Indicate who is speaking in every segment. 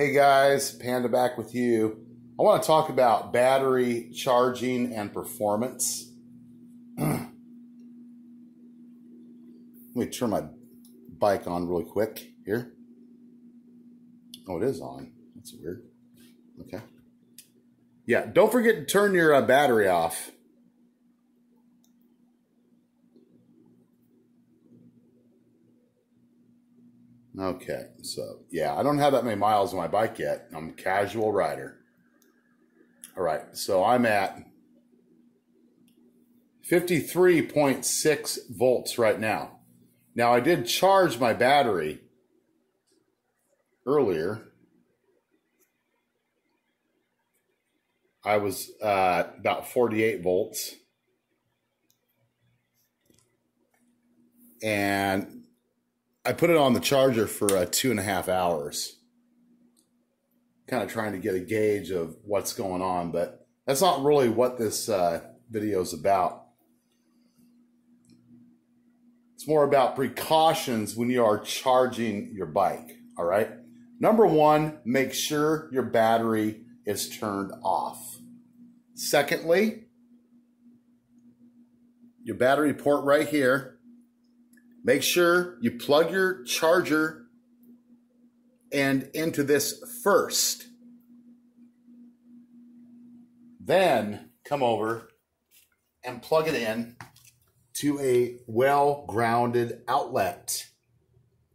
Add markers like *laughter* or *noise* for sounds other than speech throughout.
Speaker 1: Hey guys, Panda back with you. I want to talk about battery charging and performance. *clears throat* Let me turn my bike on really quick here. Oh, it is on. That's weird. Okay. Yeah, don't forget to turn your uh, battery off. Okay, so yeah, I don't have that many miles on my bike yet. I'm a casual rider. All right, so I'm at 53.6 volts right now. Now, I did charge my battery earlier. I was uh, about 48 volts. And I put it on the charger for uh, two and a half hours, kind of trying to get a gauge of what's going on, but that's not really what this uh, video is about. It's more about precautions when you are charging your bike. All right. Number one, make sure your battery is turned off. Secondly, your battery port right here Make sure you plug your charger and into this first. Then come over and plug it in to a well grounded outlet.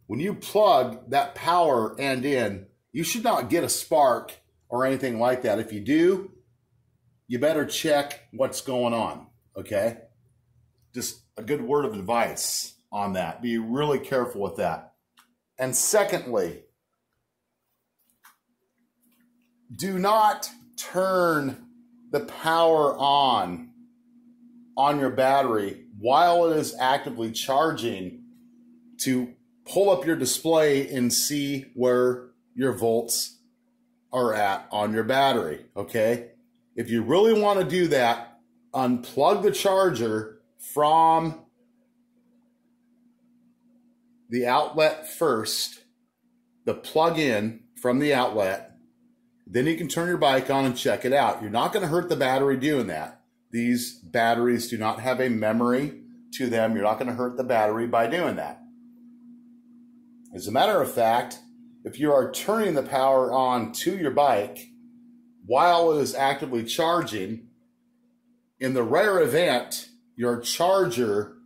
Speaker 1: When you plug that power end in, you should not get a spark or anything like that. If you do, you better check what's going on, okay? Just a good word of advice on that. Be really careful with that. And secondly, do not turn the power on on your battery while it is actively charging to pull up your display and see where your volts are at on your battery. Okay. If you really want to do that, unplug the charger from the outlet first, the plug in from the outlet. Then you can turn your bike on and check it out. You're not going to hurt the battery doing that. These batteries do not have a memory to them. You're not going to hurt the battery by doing that. As a matter of fact, if you are turning the power on to your bike while it is actively charging, in the rare event your charger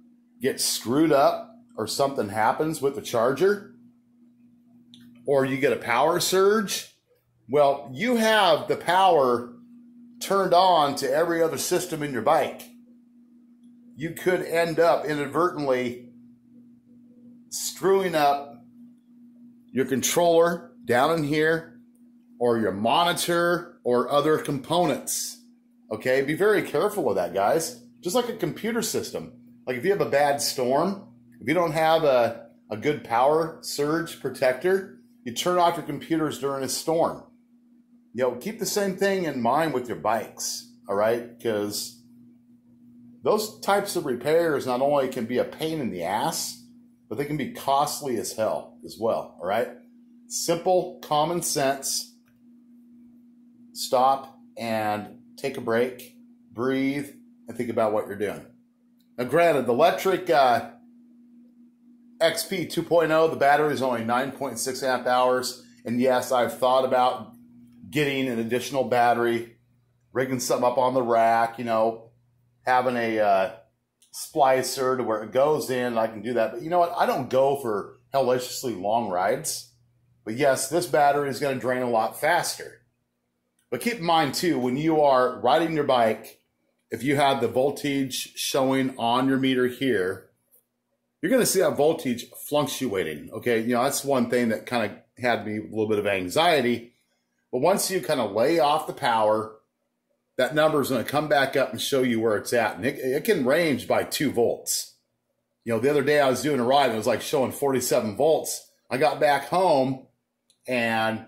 Speaker 1: gets screwed up or something happens with the charger, or you get a power surge, well, you have the power turned on to every other system in your bike. You could end up inadvertently screwing up your controller down in here or your monitor or other components. Okay, be very careful with that, guys. Just like a computer system. Like if you have a bad storm, if you don't have a, a good power surge protector, you turn off your computers during a storm. You know, keep the same thing in mind with your bikes, all right? Because those types of repairs not only can be a pain in the ass, but they can be costly as hell as well, all right? Simple, common sense. Stop and take a break, breathe, and think about what you're doing. Now, granted, the Lectric uh, XP 2.0, the battery is only 9.6 amp hours. And yes, I've thought about getting an additional battery, rigging something up on the rack, you know, having a uh, splicer to where it goes in. I can do that. But you know what? I don't go for hellaciously long rides. But yes, this battery is going to drain a lot faster. But keep in mind, too, when you are riding your bike, if you have the voltage showing on your meter here, you're going to see that voltage fluctuating. Okay, you know that's one thing that kind of had me a little bit of anxiety. But once you kind of lay off the power, that number is going to come back up and show you where it's at, and it, it can range by two volts. You know, the other day I was doing a ride and it was like showing 47 volts. I got back home and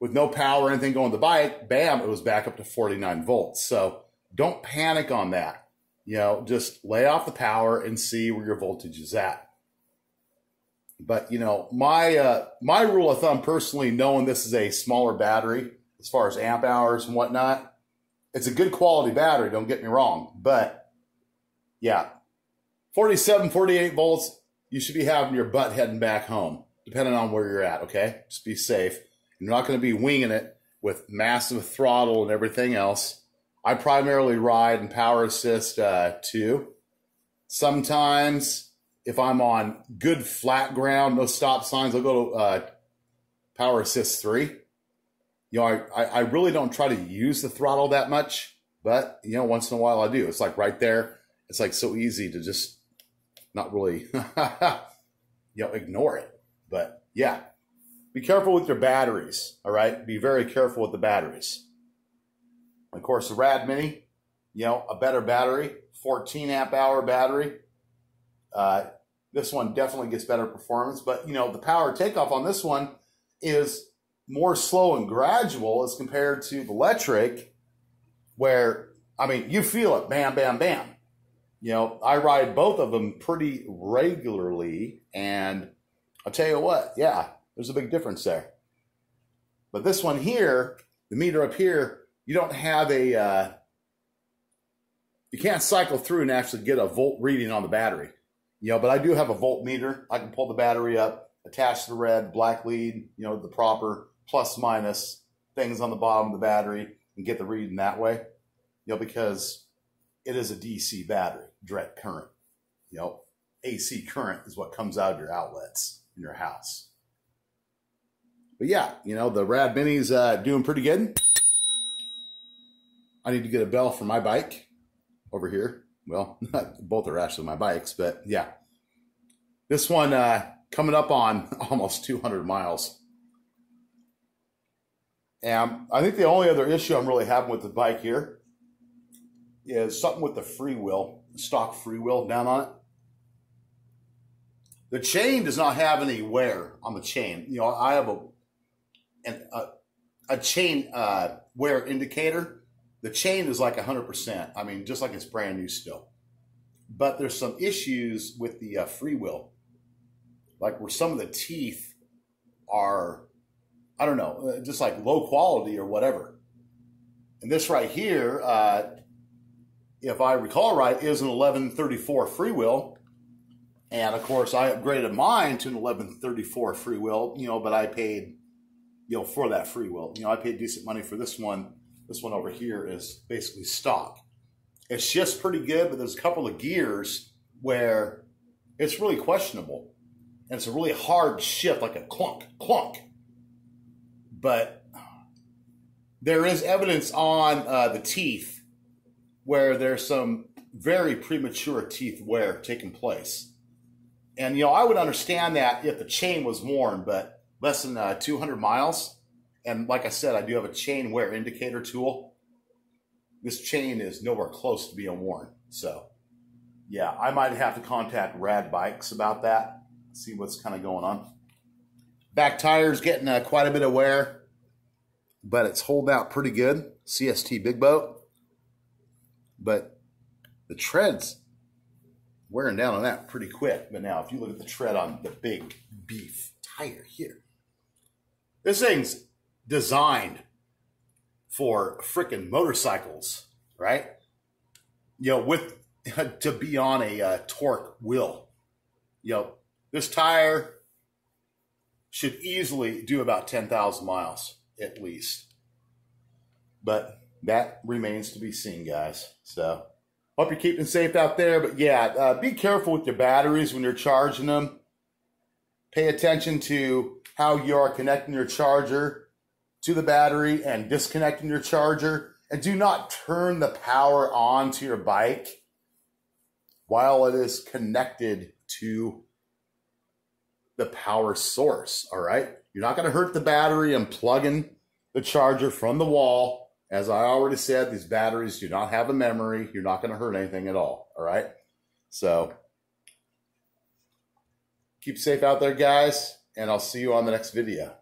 Speaker 1: with no power or anything going the bike, bam, it was back up to 49 volts. So don't panic on that you know, just lay off the power and see where your voltage is at. But you know, my uh, my rule of thumb, personally, knowing this is a smaller battery as far as amp hours and whatnot, it's a good quality battery. Don't get me wrong, but yeah, 47, 48 volts. You should be having your butt heading back home, depending on where you're at. Okay, just be safe. You're not going to be winging it with massive throttle and everything else. I primarily ride in power assist uh, two. Sometimes, if I'm on good flat ground, no stop signs, I'll go to uh, power assist three. You know, I, I really don't try to use the throttle that much, but you know, once in a while I do. It's like right there. It's like so easy to just not really, *laughs* you know, ignore it. But yeah, be careful with your batteries. All right, be very careful with the batteries. Of course, the Rad Mini, you know, a better battery, 14 amp hour battery. Uh, this one definitely gets better performance, but you know, the power takeoff on this one is more slow and gradual as compared to the Lectric, where I mean, you feel it, bam, bam, bam. You know, I ride both of them pretty regularly, and I'll tell you what, yeah, there's a big difference there. But this one here, the meter up here, you don't have a, uh, you can't cycle through and actually get a volt reading on the battery. You know, but I do have a voltmeter. I can pull the battery up, attach the red, black lead, you know, the proper plus minus things on the bottom of the battery and get the reading that way. You know, because it is a DC battery, direct current. You know, AC current is what comes out of your outlets in your house. But yeah, you know, the Rad Mini's uh, doing pretty good. I need to get a bell for my bike over here. Well, *laughs* both are actually my bikes, but yeah. This one uh, coming up on *laughs* almost 200 miles. And I think the only other issue I'm really having with the bike here is something with the free freewheel, stock free freewheel down on it. The chain does not have any wear on the chain. You know, I have a an, a, a chain uh, wear indicator. The chain is like 100%. I mean, just like it's brand new still. But there's some issues with the uh, freewheel, like where some of the teeth are, I don't know, uh, just like low quality or whatever. And this right here, uh, if I recall right, is an 1134 freewheel. And of course, I upgraded mine to an 1134 freewheel, you know, but I paid, you know, for that freewheel. You know, I paid decent money for this one. This one over here is basically stock. It shifts pretty good, but there's a couple of gears where it's really questionable. And it's a really hard shift, like a clunk, clunk. But there is evidence on uh, the teeth where there's some very premature teeth wear taking place. And, you know, I would understand that if the chain was worn, but less than uh, 200 miles. And like I said, I do have a chain wear indicator tool. This chain is nowhere close to being worn. So, yeah, I might have to contact Rad Bikes about that, see what's kind of going on. Back tire's getting uh, quite a bit of wear, but it's holding out pretty good. CST Big Boat. But the tread's wearing down on that pretty quick. But now, if you look at the tread on the big beef tire here, this thing's designed for freaking motorcycles, right? You know, with *laughs* to be on a uh, torque wheel. You know, this tire should easily do about 10,000 miles at least. But that remains to be seen, guys. So, hope you're keeping safe out there. But yeah, uh, be careful with your batteries when you're charging them. Pay attention to how you are connecting your charger to the battery and disconnecting your charger. And do not turn the power on to your bike while it is connected to the power source. All right. You're not going to hurt the battery and plugging the charger from the wall as I already said, these batteries do not have a memory. You're not going to hurt anything at all. All right. So keep safe out there, guys, and I'll see you on the next video.